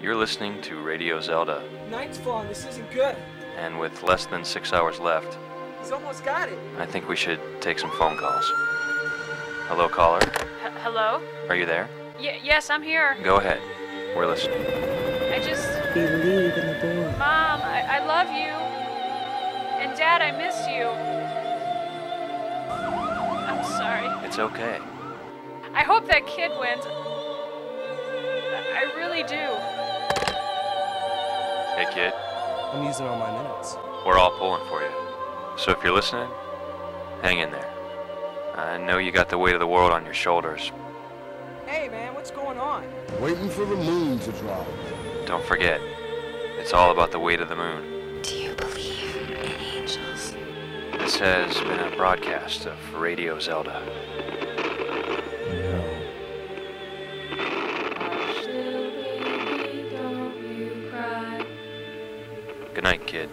You're listening to Radio Zelda, Night's falling. This isn't good. and with less than six hours left, He's almost got it. I think we should take some phone calls. Hello, caller. H- hello? Are you there? Y- yes, I'm here. Go ahead. We're listening. I just. Believe in the boy. Mom, I, I love you. And Dad, I miss you. I'm sorry. It's okay. I hope that kid wins. I, I really do. Hey, kid. I'm using all my minutes. We're all pulling for you. So if you're listening, hang in there. I know you got the weight of the world on your shoulders. Hey, man, what's going on? Waiting for the moon to drop. Don't forget, it's all about the weight of the moon. Do you believe in angels? This has been a broadcast of Radio Zelda. Good night, kid.